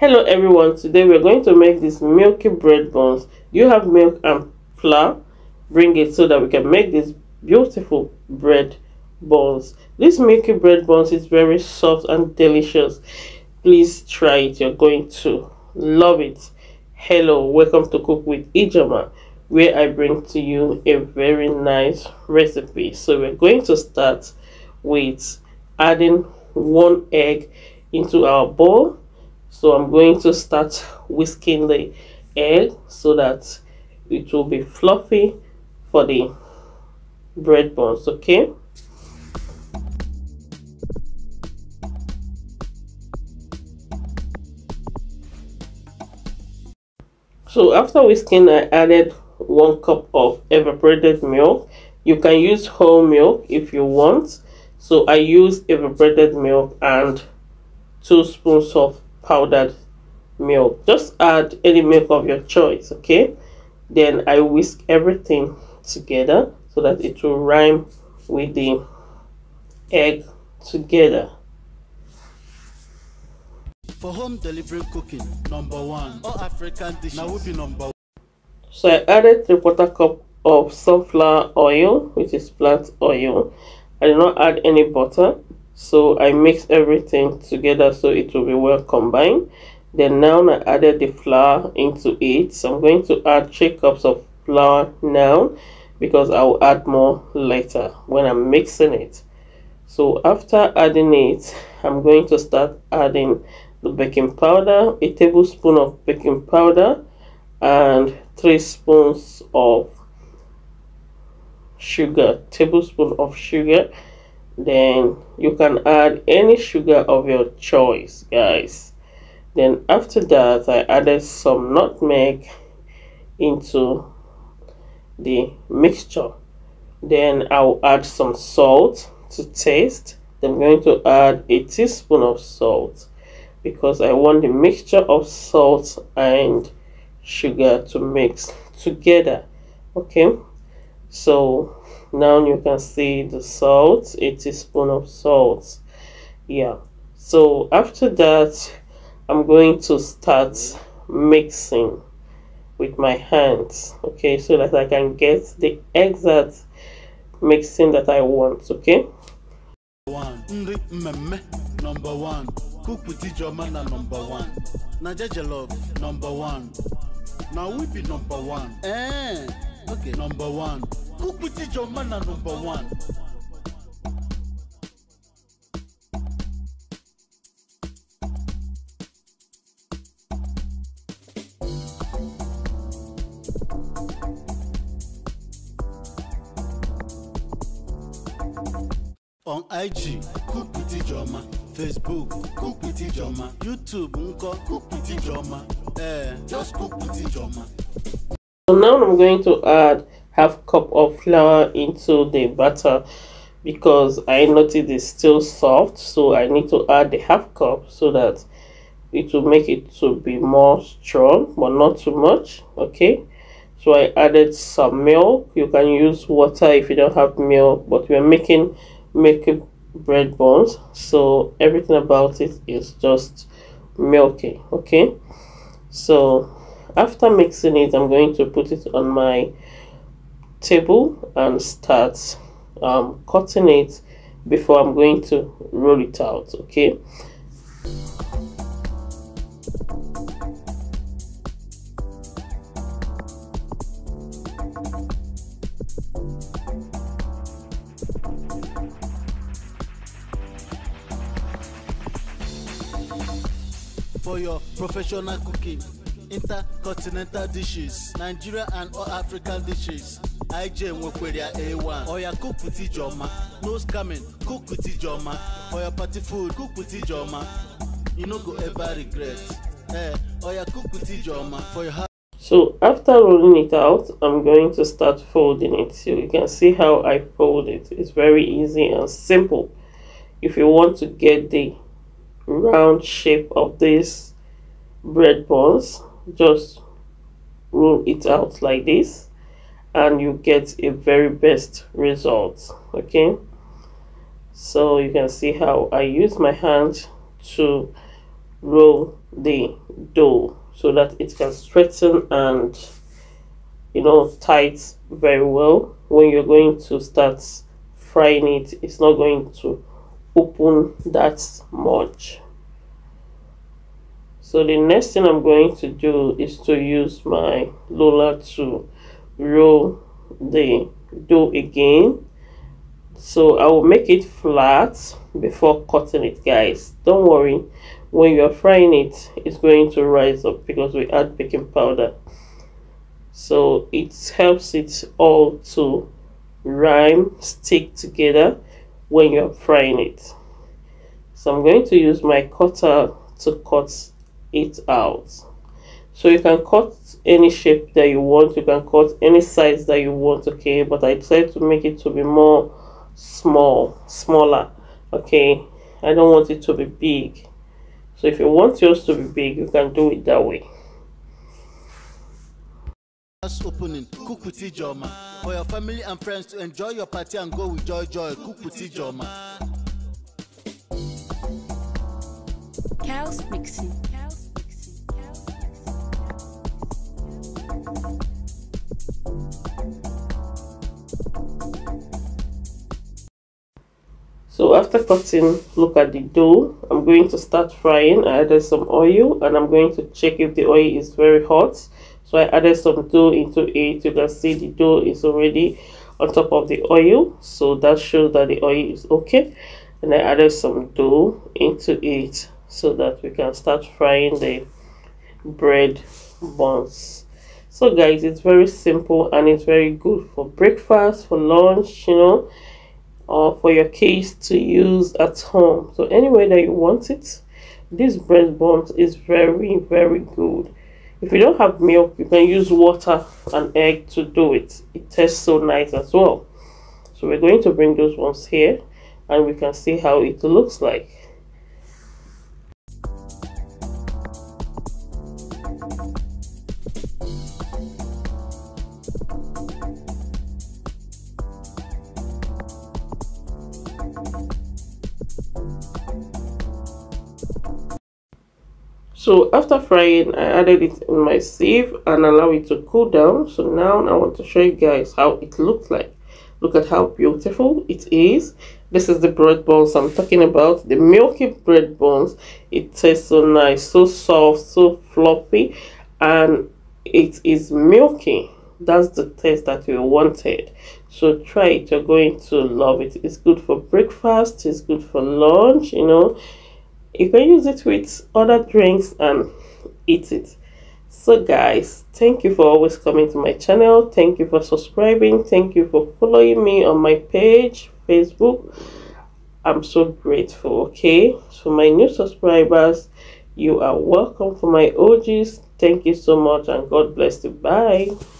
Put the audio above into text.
hello everyone. Today we're going to make these milky bread buns. You have milk and flour. Bring it so that we can make these beautiful bread buns. This milky bread buns is very soft and delicious. Please try it. You're going to love it. Hello. Welcome to cook with Ijeoma where i bring to you a very nice recipe. So we're going to start with adding one egg into our bowl so i'm going to start whisking the egg so that it will be fluffy for the bread buns okay? So after whisking i added one cup of evaporated milk. You can use whole milk if you want. So i use evaporated milk and two spoons of powdered milk. Just add any milk of your choice okay? Then i whisk everything together so that it will rhyme with the egg together. For home delivery cooking number one. All african dishes. Now we be number one. so i added three quarter cup of sunflower oil which is plant oil. I did not add any butter so i mix everything together so it will be well combined. Then now i added the flour into it. So i'm going to add three cups of flour now because i'll add more later when i'm mixing it. So after adding it i'm going to start adding the baking powder a tablespoon of baking powder and three spoons of sugar tablespoon of sugar then you can add any sugar of your choice guys. Then after that i added some nutmeg into the mixture. Then i'll add some salt to taste. I'm going to add a teaspoon of salt because i want the mixture of salt and sugar to mix together okay so now you can see the salt. A teaspoon of salt. Yeah. So after that i'm going to start mixing with my hands okay? So that i can get the exact mixing that i want okay? One number one. Cook with ijeoma number one. Na love number one. Na we be number one. Eh okay number one cook with ijeoma na number one. on IG cook with Ijeoma Facebook cook with Ijeoma YouTube cook with Ijeoma eh just cook with Ijeoma. So now i'm going to add half cup of flour into the batter because i noticed it's still soft. So i need to add the half cup so that it will make it to be more strong but not too much okay? So i added some milk. You can use water if you don't have milk but we're making milky bread buns. So everything about it is just milky okay? So after mixing it i'm going to put it on my table and start um, cutting it before i'm going to roll it out okay? For your professional cooking intercontinental dishes nigeria and all african dishes. Ij nwekweria a1 oya cook with ijeoma no scamming cook with ijeoma your party food cook with ijeoma you no go ever regret. Eh oya cook with ijeoma for your so after rolling it out i'm going to start folding it. So you can see how i fold it. It's very easy and simple. If you want to get the round shape of this bread buns just roll it out like this and you get a very best result okay? So you can see how I use my hand to roll the dough so that it can straighten and you know tight very well. When you're going to start frying it it's not going to open that much so the next thing I'm going to do is to use my roller to roll the dough again. So I will make it flat before cutting it guys. Don't worry. When you're frying it it's going to rise up because we add baking powder. So it helps it all to rhyme stick together when you're frying it. So I'm going to use my cutter to cut it out. So you can cut any shape that you want you can cut any size that you want okay? But I decided to make it to be more small smaller okay? I don't want it to be big. So if you want yours to be big you can do it that way. Opening cook with Ijeoma for your family and friends to enjoy your party and go with joy joy cook with Ijeoma Cows mixing. After cutting, look at the dough. I'm going to start frying. I added some oil and I'm going to check if the oil is very hot. So I added some dough into it. You can see the dough is already on top of the oil. So that shows that the oil is okay. And I added some dough into it so that we can start frying the bread buns. So guys, it's very simple and it's very good for breakfast, for lunch, you know or for your case to use at home. So any way that you want it this bread buns is very very good. If you don't have milk you can use water and egg to do it. It tastes so nice as well. So we're going to bring those ones here and we can see how it looks like so after frying i added it in my sieve and allow it to cool down. So now i want to show you guys how it looks like. Look at how beautiful it is. This is the bread buns i'm talking about the milky bread buns it tastes so nice so soft so fluffy and it is milky. That's the taste that you wanted. So try it. You're going to love it. It's good for breakfast it's good for lunch you know you can use it with other drinks and eat it. So guys thank you for always coming to my channel. Thank you for subscribing. Thank you for following me on my page facebook. I'm so grateful okay? For my new subscribers you are welcome for my og's thank you so much and god bless you. Bye